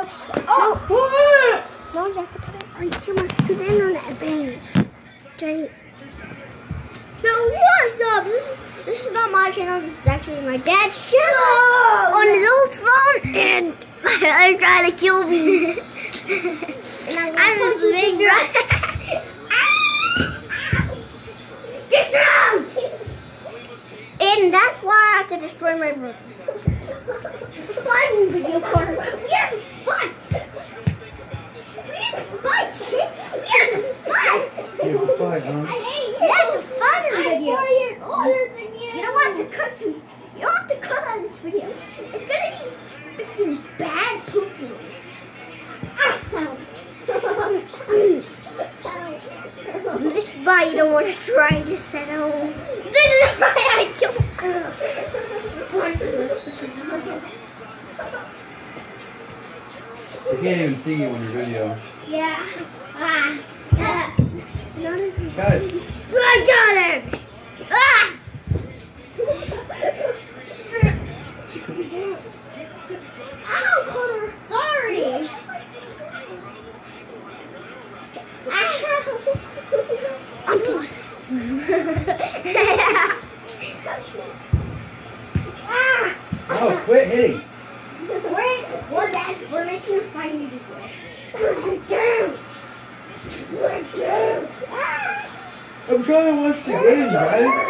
What's oh no, you have to put it on camera to the internet, babe. Jay. So what's up? This is this is not my channel. This is actually my dad's channel Oh, on his old phone, and they're trying to kill me. and I'm you big. Get down! and that's why I have to destroy my room. Fighting video corner. Fight, kid. We have to fight. You have to fight, huh? I hate you. We have to fight in I'm video. four years older than you. You don't want to cuss me. You don't have to cuss on this video. It's gonna be freaking bad pooping. This is why you don't want to try this at home. This is why I They can't even see you on your video. yeah. Ah. Guys, I got him! Ah! Ow, Connor. Sorry. I'm paused. ah. no, quit hitting. I'm trying to watch the game, guys.